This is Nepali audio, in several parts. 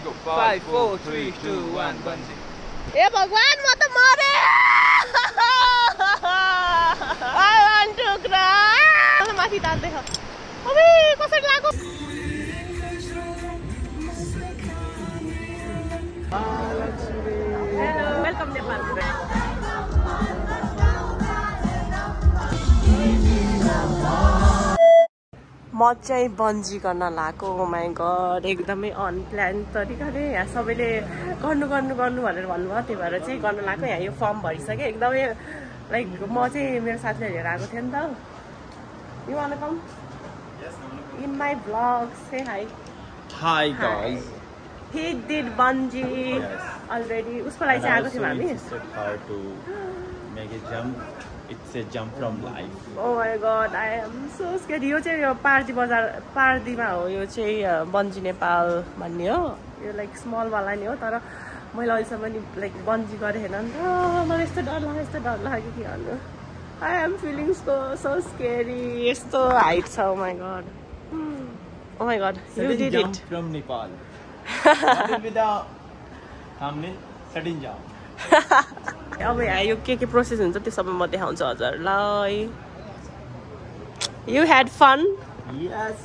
Five, four, three, two, one, bungee. ए भगवान् म त मरे I want to cry. माथि तान्दैछ अबे कसरी लाग्यो वेलकम नेपाल म चाहिँ बन्जी गर्न लागेको माई गड एकदमै अनप्लान तरिकाले यहाँ सबैले गर्नु गर्नु गर्नु भनेर भन्नुभयो। त्यही भएर चाहिँ गर्नु लागेको यहाँ यो फर्म भरिसक्यो एकदमै लाइक म चाहिँ मेरो साथीलाई लिएर आएको थिएँ नि त। You wanna come in my vlog say hi Hi. Guys. He did bungee Yes. Already उसको लागि चाहिँ आएको थियौँ हामी। It's a jump from life. Oh my god I am so scared यो चाहिँ यो पार्दी बजार पार्दीमा हो यो चाहिँ बन्जी नेपाल भन्ने हो। यो लाइक स्मलवाला नि हो तर मैले अहिलेसम्म नि लाइक बन्जी गरेँ होइन नि त। मलाई यस्तो डर लाग्यो यस्तो डर लाग्यो कि भन्नु I am feeling so so scary यस्तो हाइट छ ओ my god oh my god you did it from Nepal. what will be अब यहाँ यो के के प्रोसेस हुन्छ त्यो सबै म देखाउँछु हजुरलाई you had fun Yes.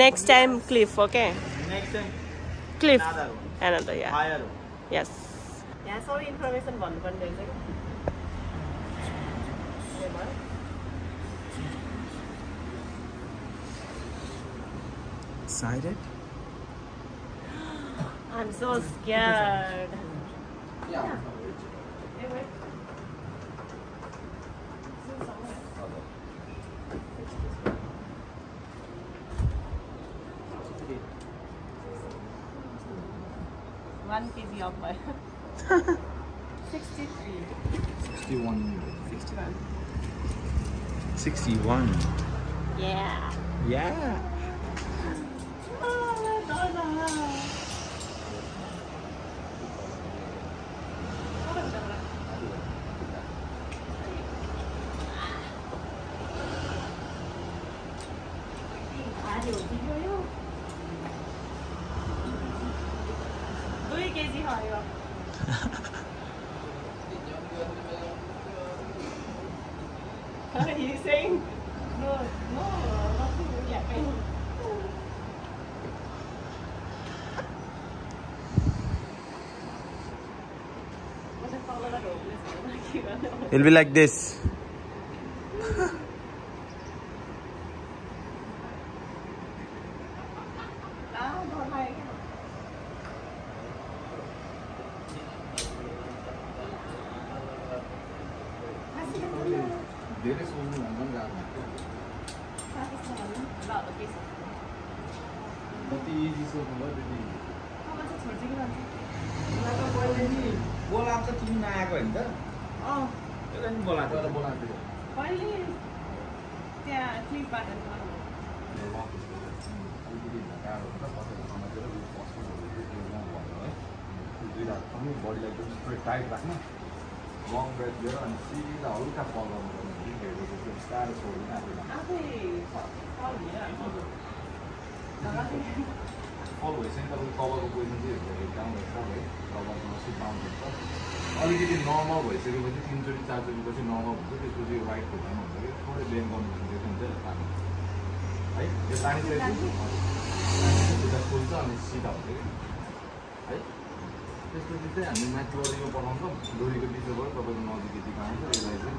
Next time cliff okay. Cliff. यस यहाँ सबै इन्फर्मेसन भन्नुपर्ने रहेछ Excited? I'm so scared. One 61. Yeah. Yeah. दुई केजी भयो saying no, no, nothing will happen. It'll be like this. बोलाएको त तिमी नआएको होइन त त्यसलाई बोलाएको बोलाएको थियो समातेर बडीलाई एकदम स्ट्रेट टाइट राख्नु लङ ब्रेथ लिएर अनि सिधा हल्का फल गर्नु पर्ने हेरेको त्यो बिस्तारै छोड्दैन आफूलाई फल भइसक्यो तपाईँको कभरको पोजिसन चाहिँ हेर्दाखेरि डाउन रहेछ है सिट डाउन हुन्छ अलिकति नर्मल भइसकेपछि तिनचोटि चारचोटि पछि नर्मल हुन्छ त्यसपछि राइट खुट्टामा हुन्छ कि थोरै बेन्ड गर्नु हुन्छ हुन्छ तान्नु है यो तानिसकेपछि खुट्टा खुल्छ अनि सिधा हुन्छ कि है त्यसपछि चाहिँ हामी माथि डोरीमा पठाउँछौँ डोरीको बिचबाट तपाईँको नजिक आउँछ यसलाई चाहिँ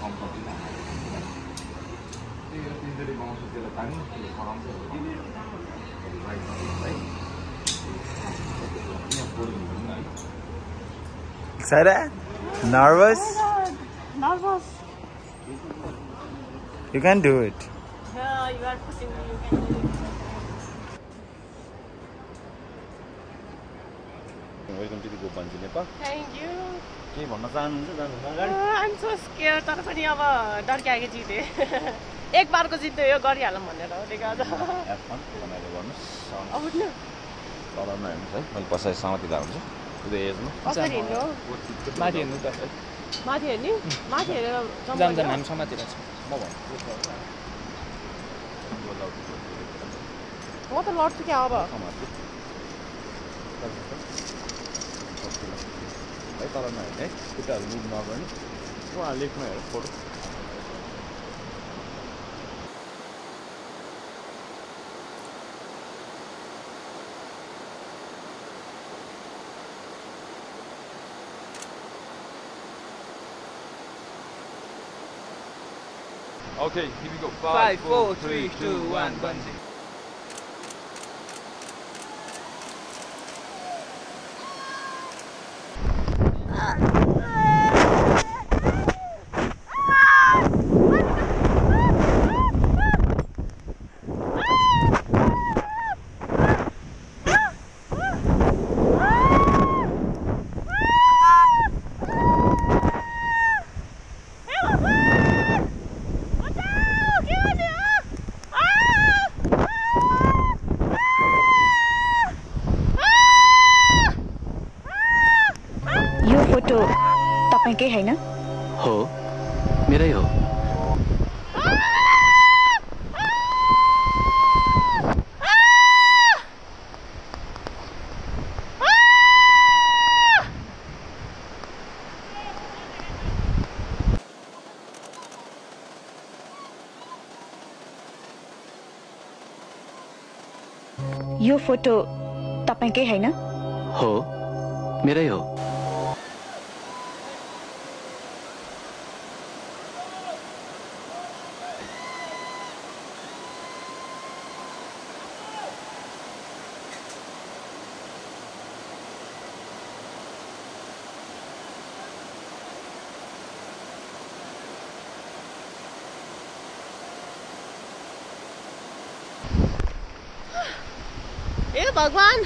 सम्झाएको हो तिनचोटि बनाउँछ त्यसलाई तान्नु त्यसले पढाउँछ Excited? Nervous? Nervous. You can do it. No, you are pushing me. You can do it. Welcome to bungee Nepal Thank you. केही भन्न चाहनुहुन्छ जानु I'm so scared. तर पनि अब डर्क्याएको जितेँ एक बारको जित्यो यो गरिहालौँ भनेर? माथि हेर्नु त। माथि हेर्ने? माथि हेरेर जाम जाम हामी समातिर छौँ। म त लड्छु क्या अब। है तर नहेर्ने है खुट्टाहरू मुभ नगर्ने। उहाँ लेखमा हेर photo. Okay, here we go. Five, Five four, four, three, three two, two, one, one, one six. तपाईँकै होइन हो मेरै हो यो फोटो तपाईँकै होइन हो मेरै हो भगवान्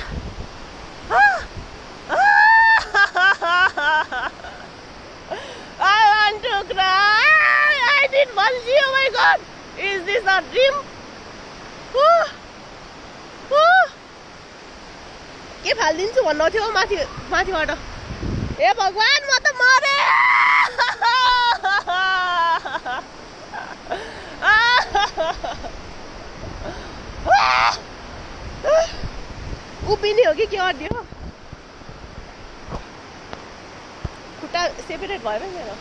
I want to cry. I did bungee. Oh my god. Is this a dream? Whew. Whew. के फालिदिन्छु भन्नु थियो माथि माथिबाट ए भगवान् म त मरे उभिने हो कि के गर्ने हो खुट्टा सेपरेट भयो मेरो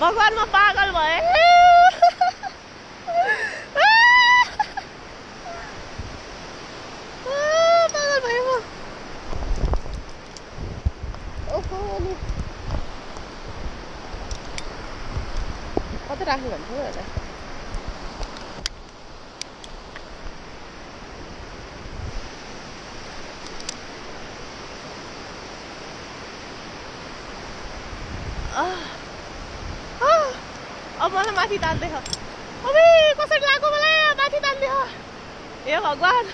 भगवान् म पागल भएँ पागल ओहो कतै राख्नु भन्छ होला अब मलाई माथि तान्दैछ अबे कसरी लाग्यो मलाई माथि तान्दैछ ए भगवान्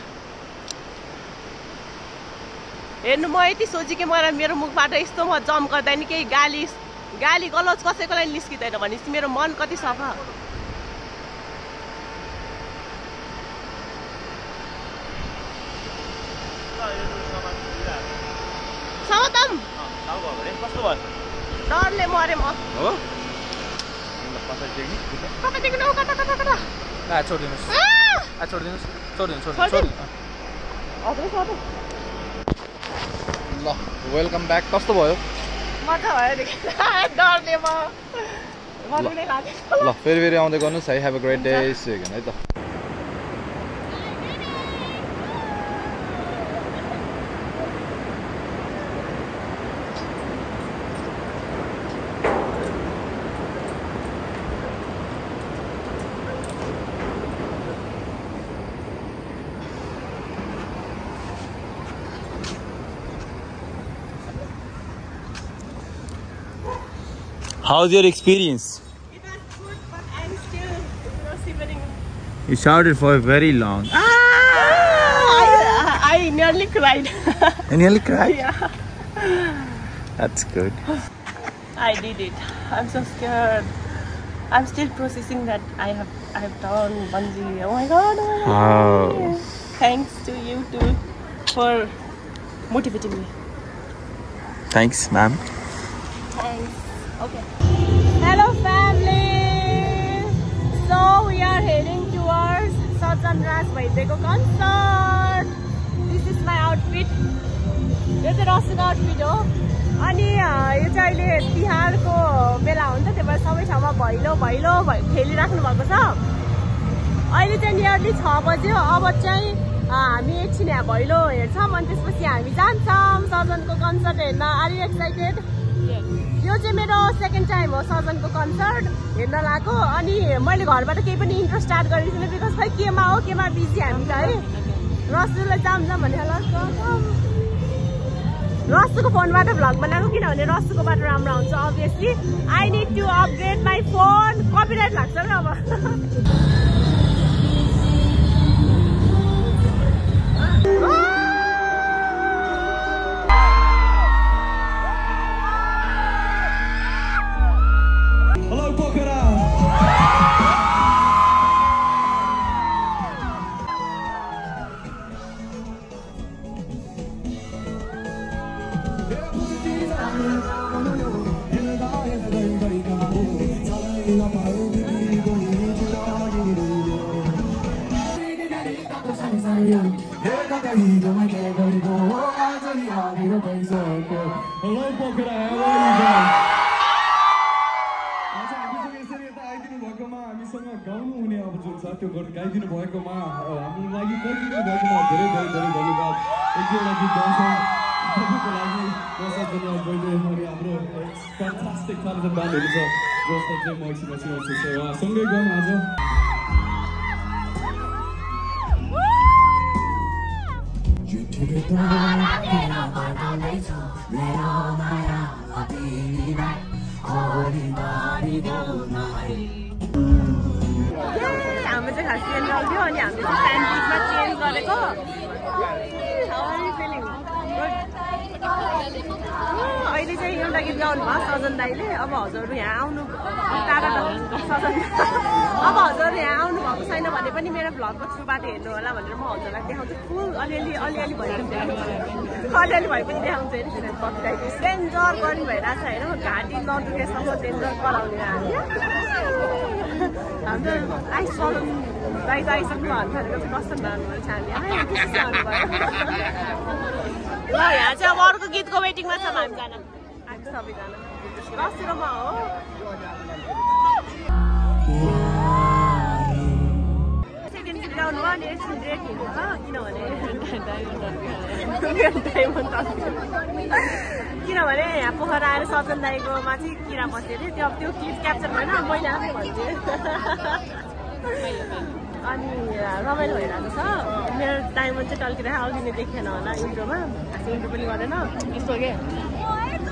हेर्नु म यति सोचेँ कि मलाई मेरो मुखबाट यस्तो म जम्प गर्दा नि केही गाली गाली गलौज कसैको लागि निस्किँदैन भनेपछि मेरो मन कति सफा समतम कस्तो भयो डरले मरेँ म हो छोडिदिनुहोस् छोडिदिनुहोस् छोडिदिनु छोडिदिनु? छोडिदिनु हजुर हजुर ल वेलकम ब्याक कस्तो भयो मजा भयो फेरि फेरि आउँदै गर्नुहोस् है हेभ अ ग्रेट डे सिगन है त। How's your experience? It was good, but I'm still, you. You shouted for very long. Ah! I, I nearly cried. And nearly cried. yeah, That's good. I did it. I'm so scared. I'm still processing that I have I have done bungee. Oh my god! Oh my god. Wow. Thanks to you too for motivating me. Thanks, ma'am. Thanks. Okay. Hello, family. So we are heading Vanraj भइदिएको concert this is my outfit यो चाहिँ रसुको आउटफिट हो अनि यो चाहिँ अहिले तिहारको बेला हुन्छ त्यही भएर सबै ठाउँमा भैलो भैलो खेलिराख्नु भएको छ। अहिले चाहिँ नियरली छ बज्यो। अब चाहिँ हामी एकछिन यहाँ भैलो हेर्छौँ अनि त्यसपछि हामी जान्छौँ। सर्जनको कन्सर्ट हेर्न। आर यु एक्साइटेड यो चाहिँ मेरो सेकेन्ड टाइम हो सर्जनको कन्सर्ट हेर्न लागेको अनि मैले घरबाट केही पनि इन्ट्रेस्ट स्टार्ट गरेको छुइनँ बिकज खै केमा हो? केमा बिजी हामी त है। रसुलाई जाऊँ जाऊँ भने रसुको फोनबाट भ्लग बनाएको किनभने रसुको बाटो राम्रो हुन्छ obviously I need to upgrade my phone copyright लाग्छ र अब। त्यो गाइदिनु भएकोमा हाम्रो लागि पर्खिदिनु भएकोमा धेरै धेरै धेरै धन्यवाद एक दुईवटा गीत गाउँछौँ तपाईँको लागि प्रसाद धन्यवाद बहिनी अनि हाम्रो फ्यान्टास्टिक ब्यान्डहरू छ गाउँ आज ए, हाम्रो चाहिँ खास आउँथ्यो अनि हामीले चेन्ज गरेको How are you feeling? Good. अहिले चाहिँ एउटा गीत गाउनु भयो सजन दाईले। अब हजुरहरू यहाँ आउनु टाढा सजन अब हजुरहरू यहाँ आउनु भएको छैन भने पनि मेरो भ्लगको थ्रुबाट हेर्नु होला भनेर म हजुरलाई देखाउँछु। फुल अलिअलि अलिअलि भए पनि देखाउँछु। अलिअलि भए पनि देखाउँछु पक्काइदियो डेन्जर गर्नु भइरहेको छ होइन घाँटी नदुखेसम्म डेन्जर कराउने हामी हाम्रो आइस सलुन दाइ त आइसक्नु भनेको चाहिँ कस्तो भन्नुहुन्छ हामी। ल यहाँ चाहिँ अब अर्को गीतको वेटिङमा छौँ हामी जान। हो किनभने किनभने यहाँ पोखरा आएर सजन दाईकोमा चाहिँ किरा बसेको थियो त्यो त्यो क्लिप क्याप्चर भएन मैले आफै भन्थेँ अनि रमाइलो भइरहेको छ मेरो डायमन्ड चाहिँ टल्किरहेको अघि नै देखेन होला इन्ट्रोमा इन्ट्रो पनि गरेन यस्तो के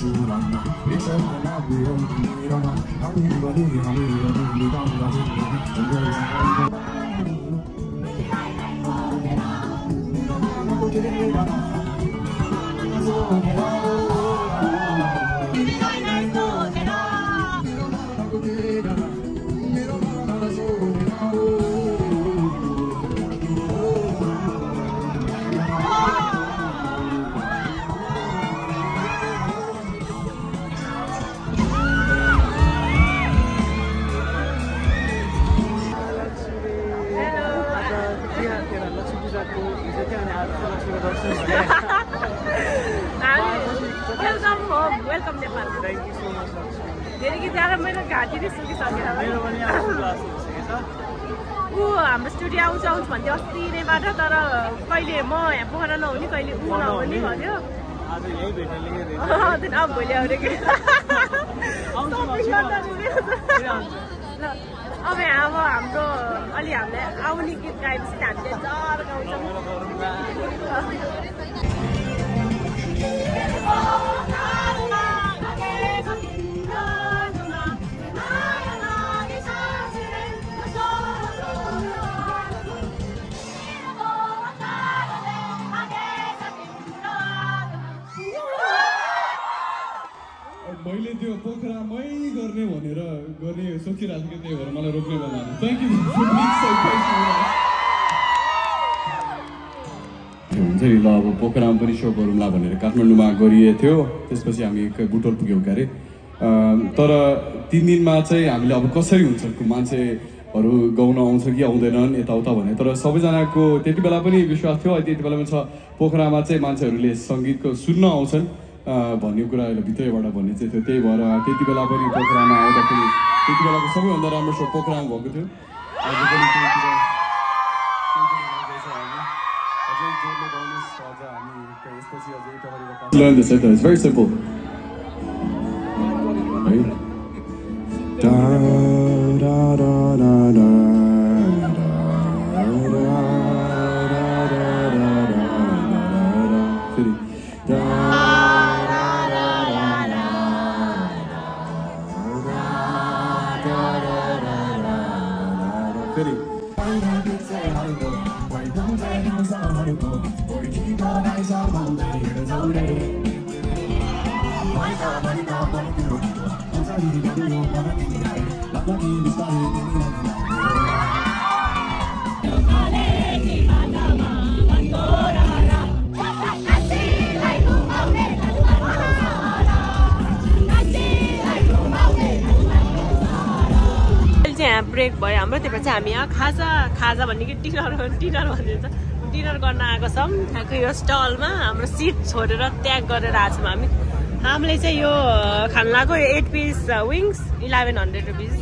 Thank you. Welcome Nepal thank you so much धेरै कि त्यहाँ मेरो घाँटी नै सुकिसकेर ऊ हाम्रो स्टुडियो आउँछ आउँछ भन्थ्यो अस्ति नैबाट तर कहिले म यहाँ पोखरा नहुने कहिले ऊ नहुने भन्यो। अब भोलि आउने कि? अब यहाँ अब हाम्रो अलि हामीलाई आउने गीत गाएपछि त हामीले जर गाउँछौँ। मैले त्यो पोखरामै गर्ने भनेर गर्ने सोचिरहेको थिएँ त्यही भएर मलाई रोक्ने बेला थ्याङ्क यू हुन्छ नि ल अब पोखरामा पनि सो गरौँला भनेर काठमाडौँमा गरिएको थियो। त्यसपछि हामी बुटोल पुग्यौँ क्यारे। तर तिन दिनमा चाहिँ हामीले अब कसरी हुन्छ मान्छेहरू गाउन आउँछ कि आउँदैनन् यताउता भने। तर सबैजनाको त्यति बेला पनि विश्वास थियो। अहिले त्यति पनि छ पोखरामा चाहिँ मान्छेहरूले सङ्गीतको सुन्न आउँछन्। भन्ने कुरा अहिले भित्रैबाट भन्ने चाहिँ थियो त्यही भएर त्यति बेला पनि पोखरामा आउँदाखेरि त्यति बेलाको सबैभन्दा राम्रो सो पोखरामा भएको थियो अहिले पनि त्यही कुरा। अझै अझ अझै Learn this, it's very simple. Dinner dinner भनिन्छ डिनर गर्न आएको छौँ। ठ्याक्कै यो स्टलमा हाम्रो सिट छोडेर त्याग गरेर आएको छौँ हामी। हामीले चाहिँ यो खान लगाएको eight piece wings eleven hundred rupees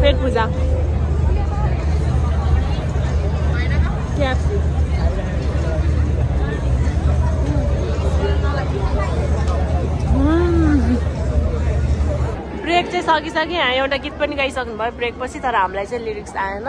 पेट पूजा क्याफसी ब्रेक चाहिँ सकिसक्यो यहाँ एउटा गीत पनि गाइसक्नु भयो ब्रेक पछि तर हामीलाई चाहिँ लिरिक्स आएन।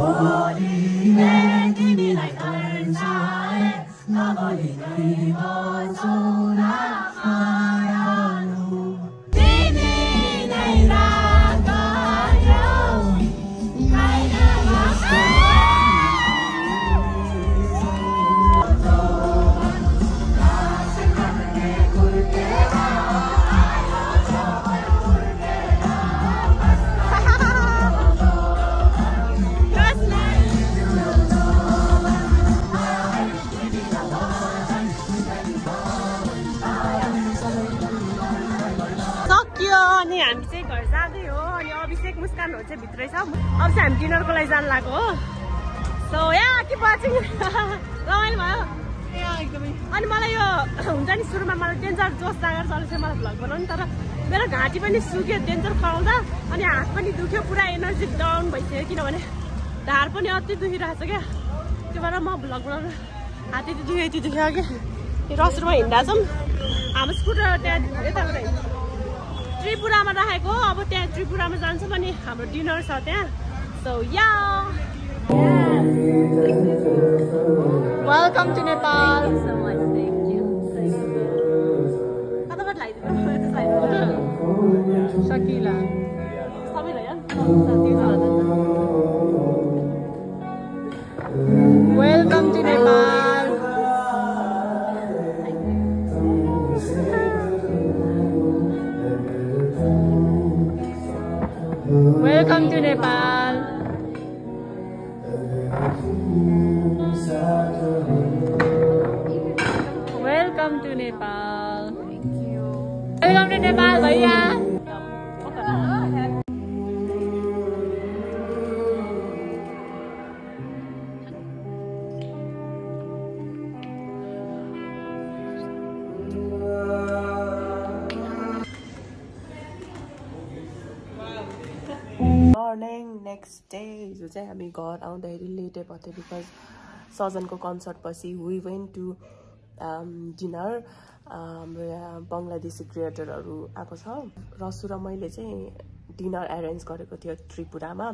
Oh. रमाइलो भयो। एकदमै। अनि मलाई यो हुन्छ नि सुरुमा मलाई डेन्जर जोस जाँगर चलेको थियो मलाई भ्लग बनाउनु तर मेरो घाँटी पनि सुक्यो डेन्जर कराउँदा अनि हात पनि दुख्यो पुरा एनर्जी डाउन भइसक्यो किनभने ढाड पनि अति दुखिरहेको छ क्या। त्यो भएर म भ्लग बनाउनु हात यति दुख्यो यति दुख्यो कि रसुरमा हिँड्दा छौँ। हाम्रो स्कुटर त्यहाँ यताबाट त्रिपुरामा राखेको अब त्यहाँ त्रिपुरामा जान्छौँ अनि हाम्रो डिनर छ त्यहाँ। So yeah welcome to Nepal कताबाट लगाइदिनु यता लगाइदिनु सकिला सबैलाई welcome to Nepal welcome to Nepal welcome भैया मर्निङ नेक्स्ट डे हिजो चाहिँ हामी घर आउँदाखेरि लेटै भएको थियो बिकज सजनको कन्सर्ट पछि वी वेन टु डिनर हाम्रो यहाँ बङ्गलादेशी क्रिएटरहरू आएको छ। रसु र मैले चाहिँ डिनर एरेन्ज गरेको थियो त्रिपुरामा।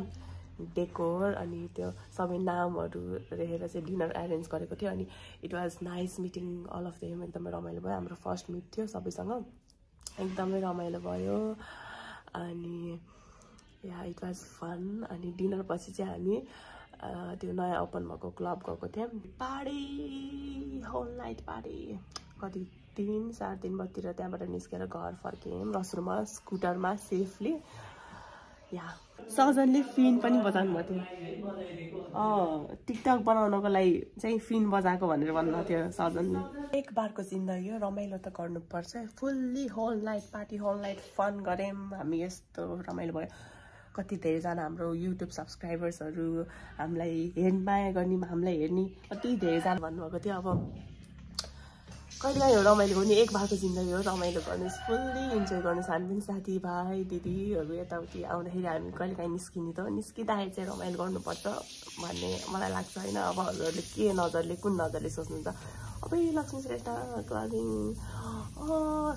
डेकोर अनि त्यो सबै नामहरू हेरेर चाहिँ डिनर एरेन्ज गरेको थियो अनि it was nice meeting all of them एकदमै रमाइलो भयो। हाम्रो फर्स्ट मिट थियो सबैसँग। एकदमै रमाइलो भयो। अनि या इट वाज फन अनि डिनर पछि चाहिँ हामी त्यो नयाँ ओपन भएको क्लब गएको थियौँ। पार्टी होल नाइट पार्टी कति तिन साढे तिन बजीतिर त्यहाँबाट निस्केर घर फर्क्यौँ रसुरमा स्कुटरमा सेफली या सजनले फिन पनि बजाउनु भएको थियो। टिकटक बनाउनको लागि चाहिँ फिन बजाएको भनेर भन्नुभएको थियो सजनले एक बारको जिन्दगी हो रमाइलो त गर्नुपर्छ। Fully whole night party whole night fun गऱ्यौँ। हामी यस्तो रमाइलो भयो। कति धेरैजना हाम्रो युट्युब सब्सक्राइबर्सहरू हामीलाई हेर्ने माया गर्ने हामीलाई हेर्ने कति धेरैजना भन्नुभएको थियो। अब कहिलेकाहीँ रमाइलो गर्ने एक बारको जिन्दगी हो रमाइलो गर्नुहोस् फुल्ली इन्जोय गर्नुहोस् हामी पनि साथीभाइ दिदीहरू यताउति आउँदाखेरि हामी कहिलेकाहीँ निस्किने त निस्किँदाखेरि चाहिँ रमाइलो गर्नुपर्छ भन्ने मलाई लाग्छ होइन। अब हजुरहरूले के नजरले कुन नजरले सोच्नुहुन्छ? अब लक्ष्मी श्रेष्ठ क्लबिङ।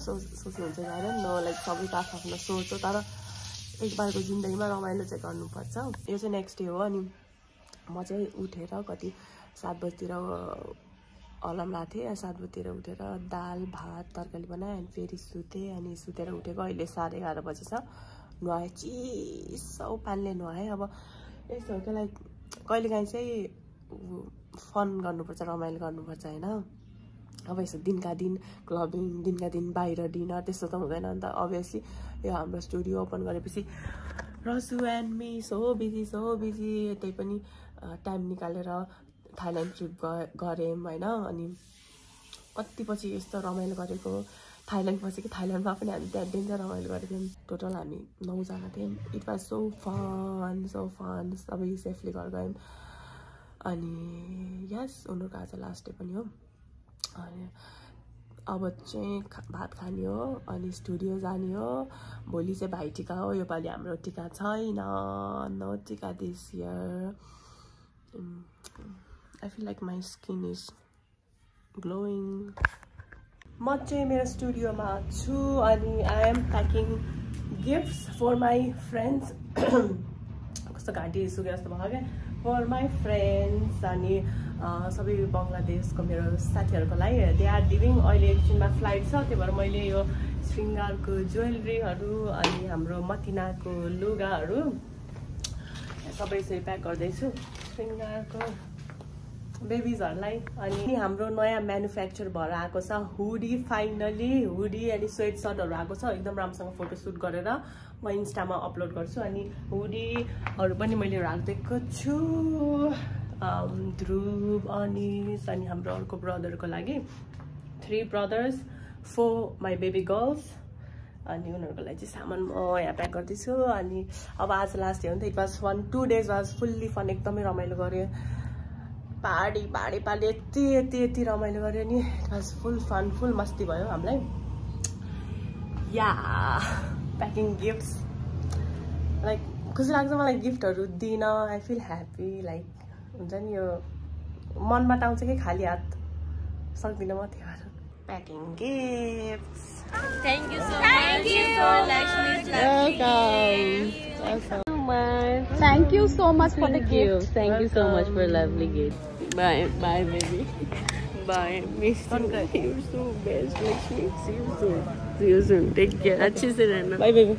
सोच सोच्नुहुन्छ होइन? न लाइक सबैको आफ्नो सोच हो तर एक बारको जिन्दगीमा रमाइलो चाहिँ गर्नुपर्छ। यो चाहिँ नेक्स्ट डे हो अनि म चाहिँ उठेर कति सात बजीतिर अलार्म लगाएको थिएँ सात बजीतिर उठेर दाल भात तरकारी बनाएँ अनि फेरि सुतेँ अनि सुतेर उठेको अहिले साढे एघार बजी छ। नुहाएँ चिसो पानीले नुहाएँ। अब यस्तो हो लाइक कहिलेकाहीँ चाहिँ फन गर्नुपर्छ रमाइलो गर्नुपर्छ होइन? अब यसो दिनका दिन क्लबिङ दिनका दिन बाहिर डिनर त्यस्तो त हुँदैन। नि त अभियसली यो हाम्रो स्टुडियो ओपन गरेपछि Rasu and me so busy so busy. त्यही पनि टाइम निकालेर थाइल्यान्ड ट्रिप गऱ्यौँ होइन? अनि कति पछि यस्तो रमाइलो गरेको थाइल्यान्ड पछि कि थाइल्यान्डमा पनि हामी त्यहाँ डेन्जर रमाइलो गरेको थियौँ टोटल हामी नौजना थियौँ। It was so fun so fun सबै सेफली घर गयौँ। अनि यस उनीहरूको आज लास्ट डे पनि हो। अनि अब चाहिँ खा भात खाने हो अनि स्टुडियो जाने हो। भोलि चाहिँ भाइ टिका हो। योपालि हाम्रो टिका छैन। No tika this year I feel like my skin is glowing म चाहिँ मेरो स्टुडियोमा छु अनि I am packing gifts for my friends कस्तो घाँटी सुके जस्तो भयो क्या फर माई फ्रेन्ड्स अनि सबै बङ्गलादेशको मेरो साथीहरूको लागि। दे आर लिभिङ अहिले एकछिनमा फ्लाइट छ त्यही भएर मैले यो शृङ्गारको ज्वेलरीहरू अनि हाम्रो मतिनाको लुगाहरू सबै चाहिँ प्याक गर्दैछु। शृङ्गारको बेबिजहरूलाई। अनि हाम्रो नयाँ म्यानुफ्याक्चर भएर आएको छ हुडी फाइनली। हुडी अनि स्वेट सर्टहरू आएको छ। एकदम राम्रोसँग फोटोसुट गरेर म इन्स्टामा अपलोड गर्छु। अनि हुडीहरू पनि मैले राखिदिएको छु। ध्रुव अनिस अनि हाम्रो अर्को ब्रदरको लागि। Three brothers for my baby girls अनि उनीहरूको लागि चाहिँ सामान म यहाँ प्याक गर्दैछु। अनि अब आज लास्ट डे हो नि त। It was fun two days was fully fun एकदमै रमाइलो गऱ्यो। पाहाडी पाहाडी पाहाडी यति यति यति रमाइलो गऱ्यो नि। It was full fun full मस्ती भयो हामीलाई। या प्याकिङ गिफ्ट्स लाइक खुसी लाग्छ मलाई गिफ्टहरू दिन। आई फिल ह्याप्पी लाइक हुन्छ नि यो मनबाट आउँछ कि खाली हात? सक्दिनँ म त्यो भएर packing gifts Thank you so Thank you. Lakshmi's Welcome. Thank you. so much for the Thank gift. you. Thank you so much for lovely gift. Bye. Bye, baby. Bye. Miss you. You're so best, Lakshmi. See you soon. See you soon. Take care. अच्छे से रहना. Bye, baby.